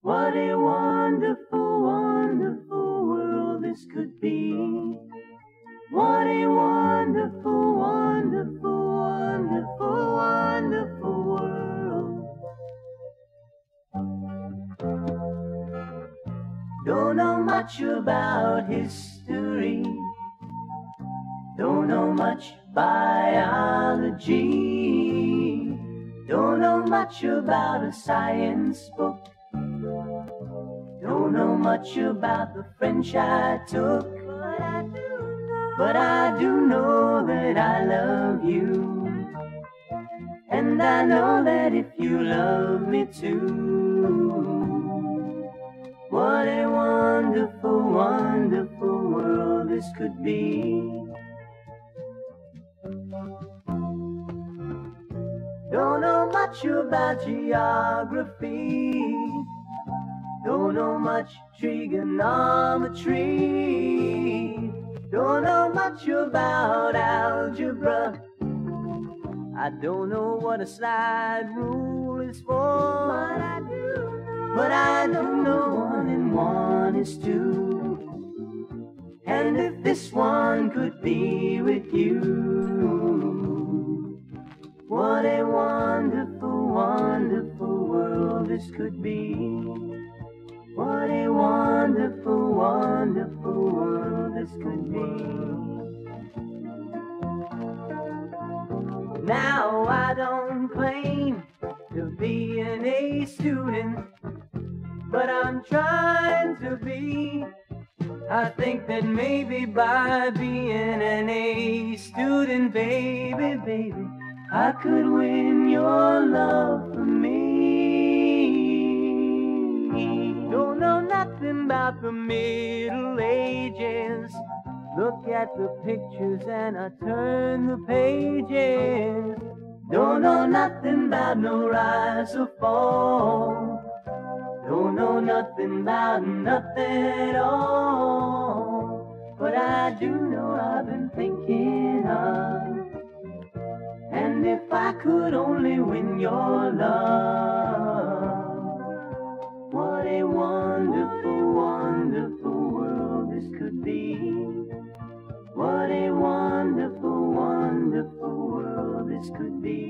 What a wonderful, wonderful world this could be. What a wonderful, wonderful, wonderful, wonderful world. Don't know much about history. Don't know much biology. Don't know much about a science book. Don't know much about the French I took. But I do know that I love you. And I know that if you love me too, what a wonderful, wonderful world this could be. Don't know much about geography. Don't know much trigonometry. Don't know much about algebra. I don't know what a slide rule is for. But I do know, but I do know one and one is two. And if this one could be with you, what a wonderful, wonderful world this could be. What a wonderful, wonderful world this could be. Now I don't claim to be an A student, but I'm trying to be. I think that maybe by being an A student, baby, baby, I could win your love the Middle Ages. Look at the pictures and I turn the pages. Don't know nothing about no rise or fall. Don't know nothing about nothing at all. But I do know I've been thinking of. And if I could only win your love. could be